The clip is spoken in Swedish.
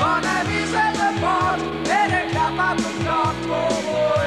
Och när vi sätter fart är det klappat och klart? På vår